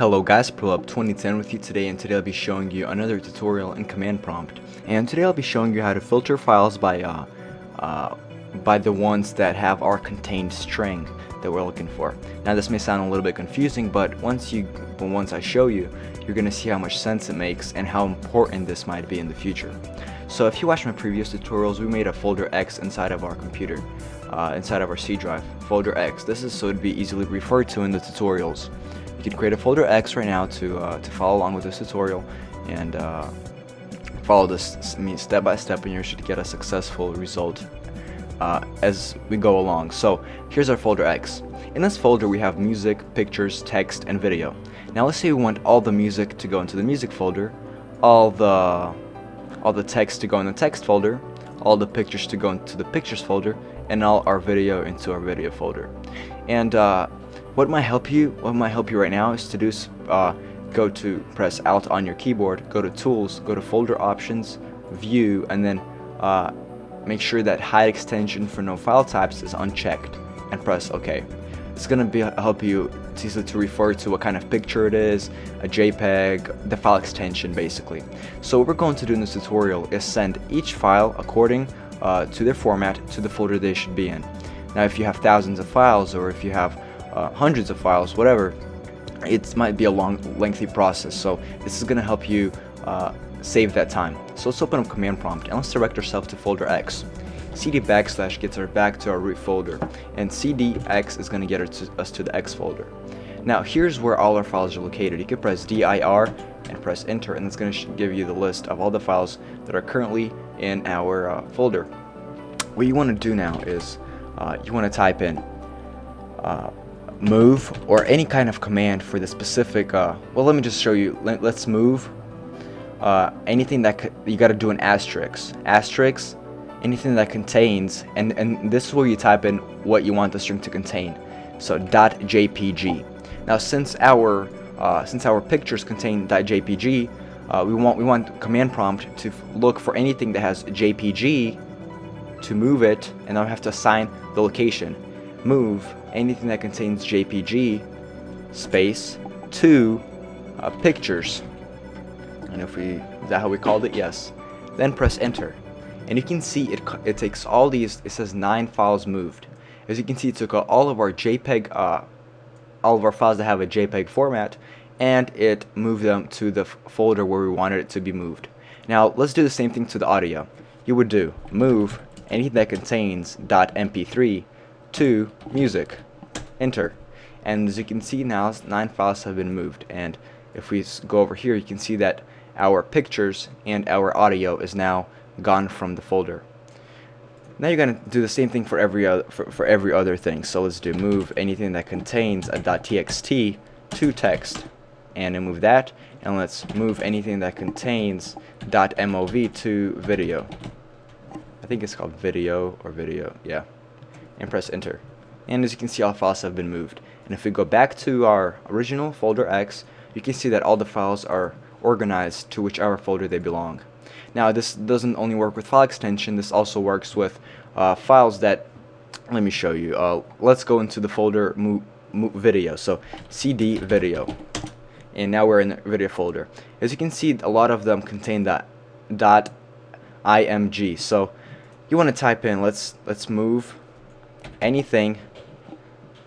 Hello guys, ProHelp 2010 with you today and today I'll be showing you another tutorial in command prompt and today I'll be showing you how to filter files by uh, uh, by the ones that have our contained string that we're looking for. Now this may sound a little bit confusing but once you once I show you you're gonna see how much sense it makes and how important this might be in the future. So if you watched my previous tutorials we made a folder X inside of our computer uh, inside of our C drive folder X. This is so it'd be easily referred to in the tutorials. You can create a folder X right now to, uh, to follow along with this tutorial and uh, follow this I mean, step by step and you should get a successful result uh, as we go along. So here's our folder X. In this folder we have music, pictures, text, and video. Now let's say we want all the music to go into the music folder, all the all the text to go in the text folder, all the pictures to go into the pictures folder, and all our video into our video folder. And uh, what might help you, what might help you right now is to do, uh, go to press Alt on your keyboard, go to Tools, go to Folder Options, View, and then uh, make sure that Hide Extension for no file types is unchecked, and press OK. It's gonna be help you to, to refer to what kind of picture it is, a JPEG, the file extension basically. So what we're going to do in this tutorial is send each file according uh, to their format to the folder they should be in. Now if you have thousands of files or if you have uh, hundreds of files, whatever, it might be a long, lengthy process. So this is going to help you uh, save that time. So let's open up command prompt and let's direct ourselves to folder X. cd backslash gets us back to our root folder and cdx is going to get us to the X folder. Now here's where all our files are located. You can press dir and press enter and it's going to give you the list of all the files that are currently in our uh, folder. What you want to do now is uh, you want to type in uh, move or any kind of command for the specific uh, well let me just show you. Let, us move. Uh, anything that you got to do an asterisk. Asterisk anything that contains and and this is where you type in what you want the string to contain. So dot jpg now since our uh, since our pictures contain jpg uh, we want we want command prompt to look for anything that has jpg to move it and I have to assign the location move anything that contains JPG space to uh, pictures. And if we is that how we called it? Yes. Then press enter. And you can see it it takes all these it says nine files moved. As you can see it took all of our JPEG uh, all of our files that have a JPEG format and it moved them to the folder where we wanted it to be moved. Now let's do the same thing to the audio. You would do move anything that contains .mp3 to music. Enter. And as you can see now, nine files have been moved. And if we go over here, you can see that our pictures and our audio is now gone from the folder. Now you're going to do the same thing for every other for, for every other thing. So let's do move anything that contains a .txt to text and then move that and let's move anything that contains .mov to video. I think it's called video or video, yeah and press enter. And as you can see all files have been moved. And if we go back to our original folder X, you can see that all the files are organized to whichever folder they belong. Now this doesn't only work with file extension, this also works with uh, files that, let me show you, uh, let's go into the folder mo mo video, so cd video, and now we're in the video folder. As you can see a lot of them contain that dot img, so you want to type in, let's, let's move anything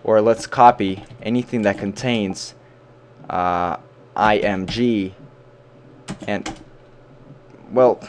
or let's copy anything that contains uh, img and well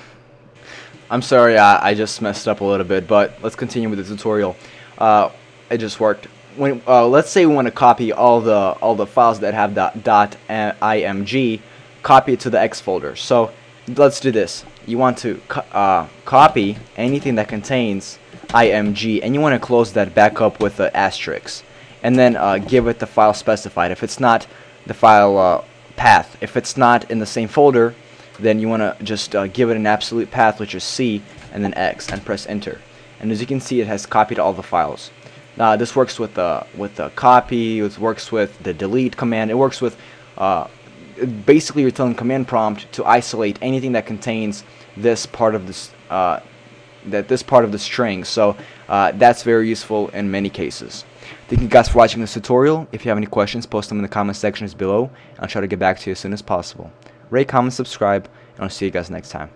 I'm sorry I, I, just messed up a little bit but let's continue with the tutorial. Uh, it just worked. When uh, let's say we want to copy all the all the files that have that dot img copy it to the X folder. So let's do this. You want to co uh, copy anything that contains img and you want to close that back up with the asterisk and then uh, give it the file specified. If it's not the file uh, path if it's not in the same folder then you want to just uh, give it an absolute path which is C and then X and press enter. And as you can see it has copied all the files. Now this works with the with the copy it works with the delete command it works with uh, basically you're telling command prompt to isolate anything that contains this part of this uh, that this part of the string so uh, that's very useful in many cases Thank you guys for watching this tutorial. If you have any questions, post them in the comment sections below. I'll try to get back to you as soon as possible. Rate, comment, subscribe, and I'll see you guys next time.